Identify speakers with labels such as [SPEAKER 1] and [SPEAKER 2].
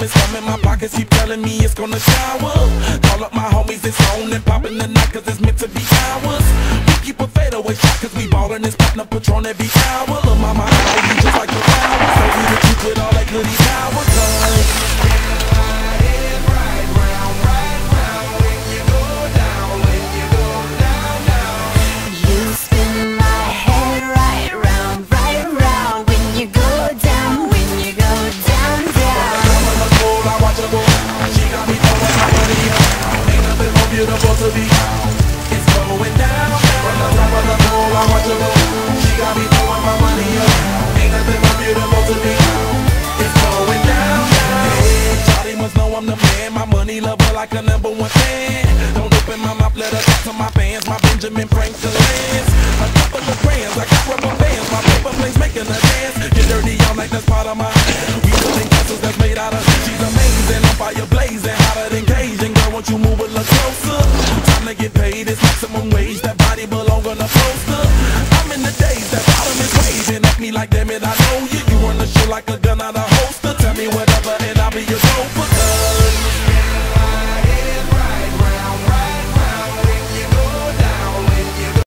[SPEAKER 1] I know the storm is coming, my pockets keep telling me it's gonna shower. Call up my homies, it's on and popping the night cause it's meant to be ours. We keep a fadeaway shot cause we ballin' this platinum patron every hour. Look, mama, money lover like a number one fan. Don't open my mouth, let her talk to my fans. My Benjamin Franklin's. A couple of brands, I got rubber bands. My paper planes making a dance. Get dirty all night, that's part of my. We building castles that's made out of. She's amazing, on fire blazing, hotter than Cajun. Girl, won't you move a little closer? Time to get paid, it's maximum wage. That body belong on a poster. I'm in the days, that bottom is waving at me like, damn it, I